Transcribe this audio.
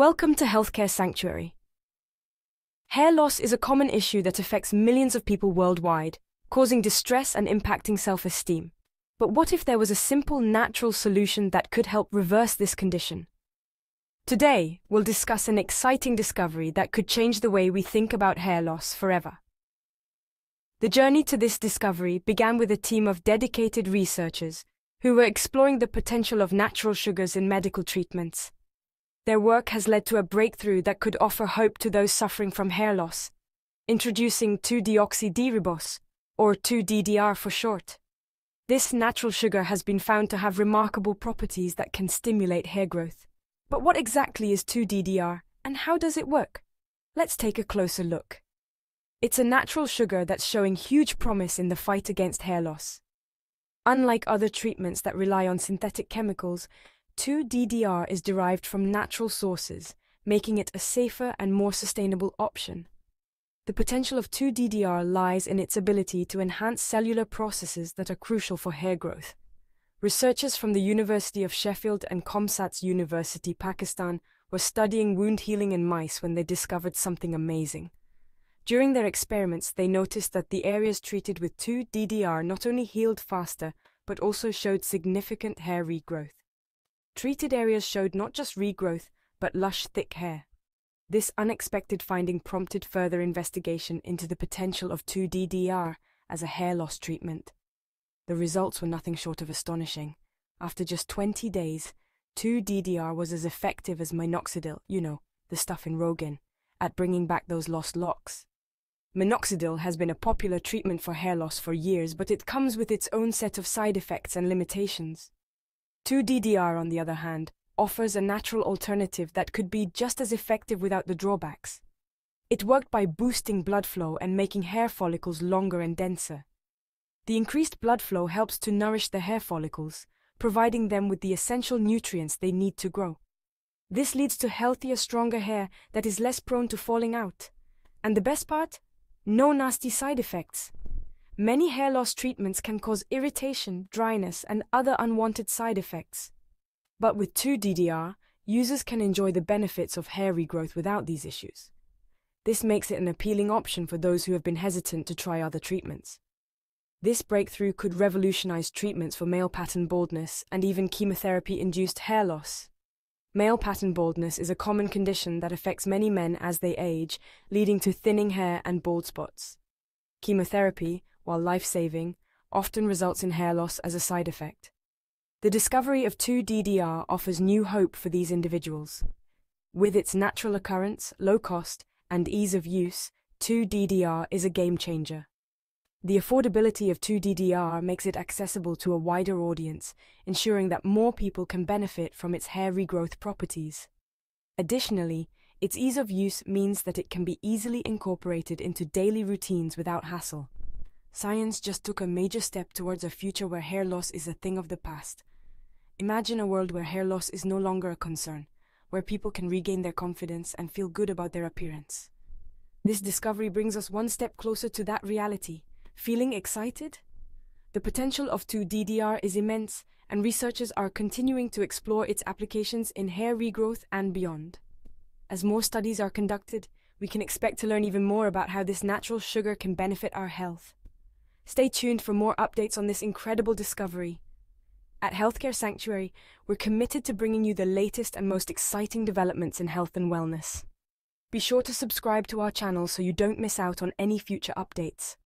Welcome to Self-Care Sanctuary. Hair loss is a common issue that affects millions of people worldwide, causing distress and impacting self esteem. But what if there was a simple, natural solution that could help reverse this condition? Today, we'll discuss an exciting discovery that could change the way we think about hair loss forever. The journey to this discovery began with a team of dedicated researchers who were exploring the potential of natural sugars in medical treatments. Their work has led to a breakthrough that could offer hope to those suffering from hair loss, introducing 2-deoxy-D-ribose, or 2-DDR for short. This natural sugar has been found to have remarkable properties that can stimulate hair growth. But what exactly is 2-DDR, and how does it work? Let's take a closer look. It's a natural sugar that's showing huge promise in the fight against hair loss. Unlike other treatments that rely on synthetic chemicals, 2-DDR is derived from natural sources, making it a safer and more sustainable option. The potential of 2-DDR lies in its ability to enhance cellular processes that are crucial for hair growth. Researchers from the University of Sheffield and COMSATS University, Pakistan, were studying wound healing in mice when they discovered something amazing. During their experiments, they noticed that the areas treated with 2-DDR not only healed faster, but also showed significant hair regrowth. Treated areas showed not just regrowth, but lush, thick hair. This unexpected finding prompted further investigation into the potential of 2DDR as a hair loss treatment. The results were nothing short of astonishing. After just 20 days, 2DDR was as effective as minoxidil, you know, the stuff in Rogaine, at bringing back those lost locks. Minoxidil has been a popular treatment for hair loss for years, but it comes with its own set of side effects and limitations. 2DDR, on the other hand, offers a natural alternative that could be just as effective without the drawbacks. It worked by boosting blood flow and making hair follicles longer and denser. The increased blood flow helps to nourish the hair follicles, providing them with the essential nutrients they need to grow. This leads to healthier, stronger hair that is less prone to falling out. And the best part? No nasty side effects. Many hair loss treatments can cause irritation, dryness, and other unwanted side effects. But with 2DDR, users can enjoy the benefits of hair regrowth without these issues. This makes it an appealing option for those who have been hesitant to try other treatments. This breakthrough could revolutionize treatments for male pattern baldness and even chemotherapy-induced hair loss. Male pattern baldness is a common condition that affects many men as they age, leading to thinning hair and bald spots. Chemotherapy, while life-saving, often results in hair loss as a side effect. The discovery of 2DDR offers new hope for these individuals. With its natural occurrence, low cost, and ease of use, 2DDR is a game changer. The affordability of 2DDR makes it accessible to a wider audience, ensuring that more people can benefit from its hair regrowth properties. Additionally, its ease of use means that it can be easily incorporated into daily routines without hassle. Science just took a major step towards a future where hair loss is a thing of the past. Imagine a world where hair loss is no longer a concern, where people can regain their confidence and feel good about their appearance. This discovery brings us one step closer to that reality. Feeling excited? The potential of 2DDR is immense, and researchers are continuing to explore its applications in hair regrowth and beyond. As more studies are conducted, we can expect to learn even more about how this natural sugar can benefit our health. Stay tuned for more updates on this incredible discovery. At Self-Care Sanctuary, we're committed to bringing you the latest and most exciting developments in health and wellness. Be sure to subscribe to our channel so you don't miss out on any future updates.